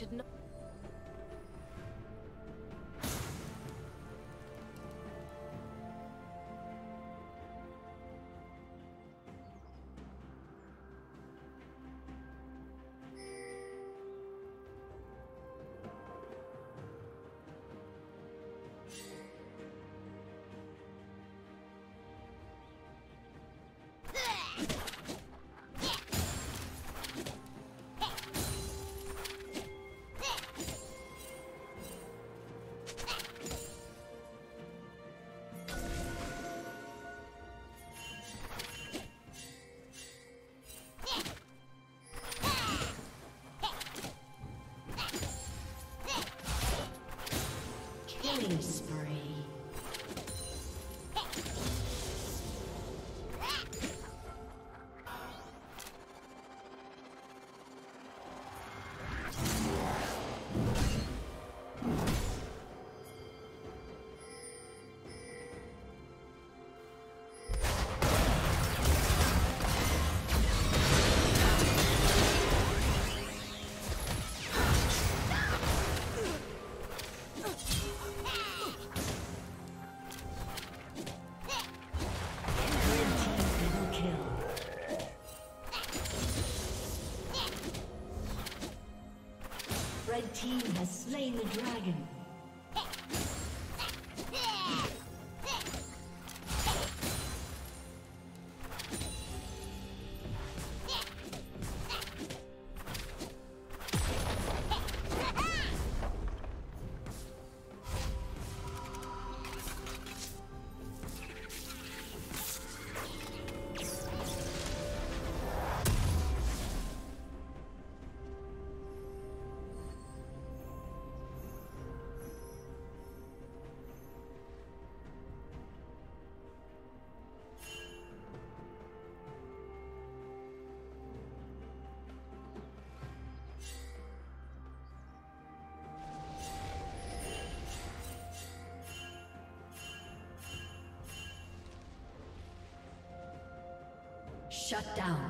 Should know. The Shut down.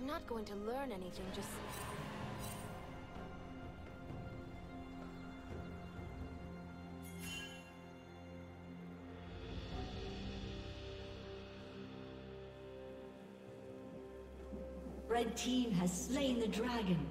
I'm not going to learn anything, just... Red team has slain the dragon.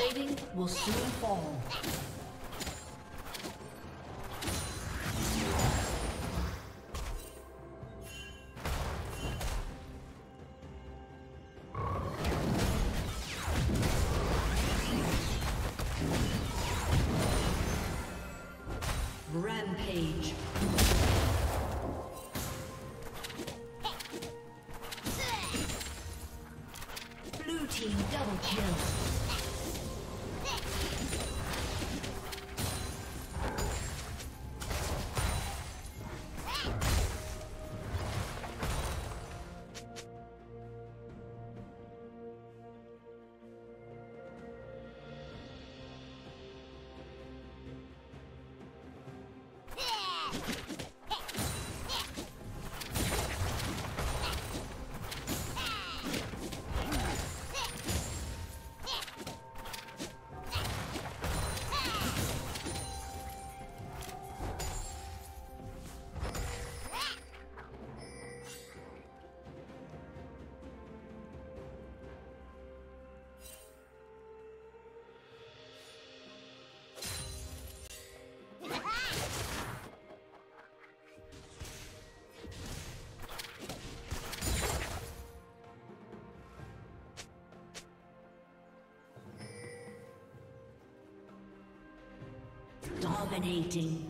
Plating will soon fall. Rampage. Blue team double kill. Dominating.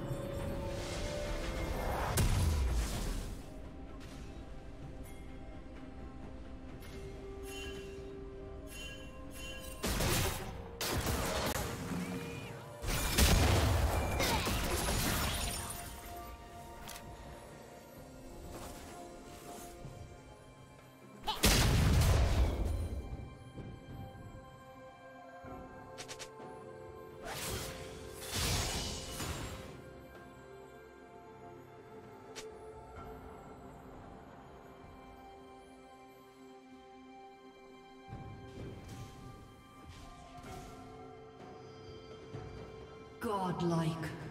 Godlike.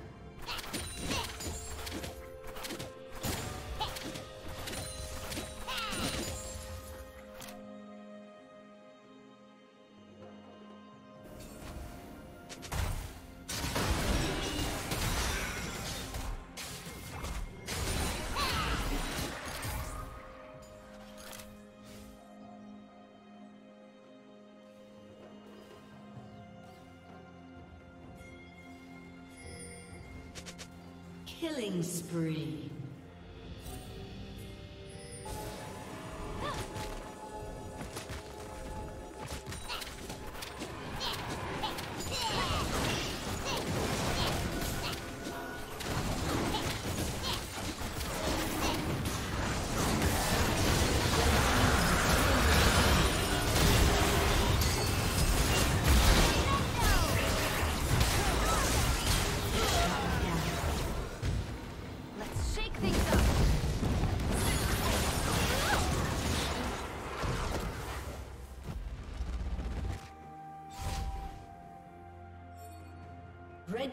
Killing spree.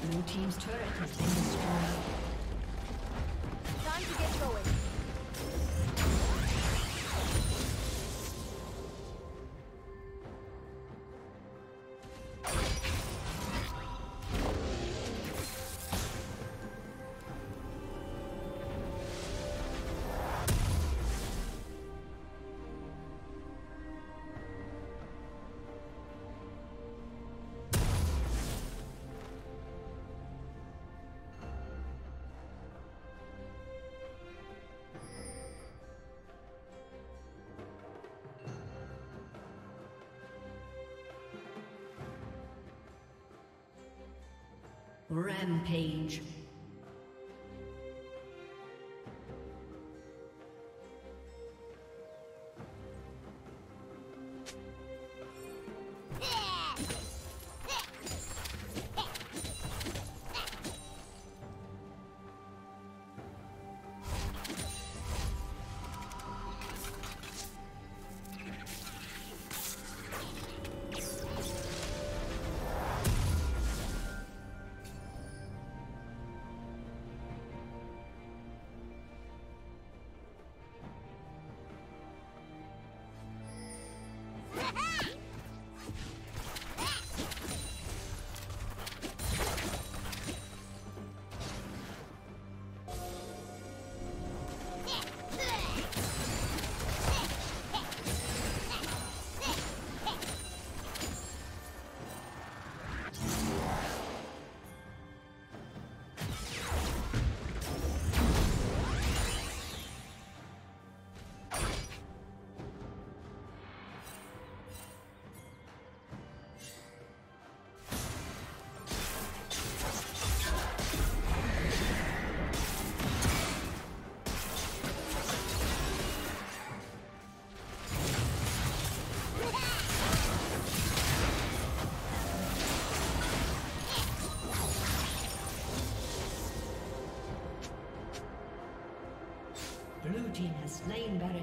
Red Team's turret has been destroyed. Time to get team has slain Baron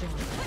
destroyed.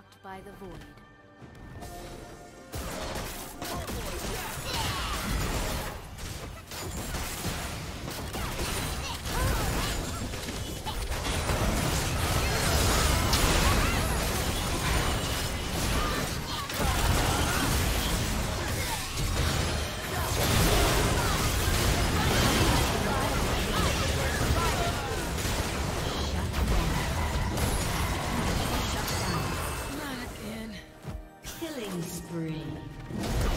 Mocked by the void. Killing spree.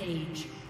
Rampage.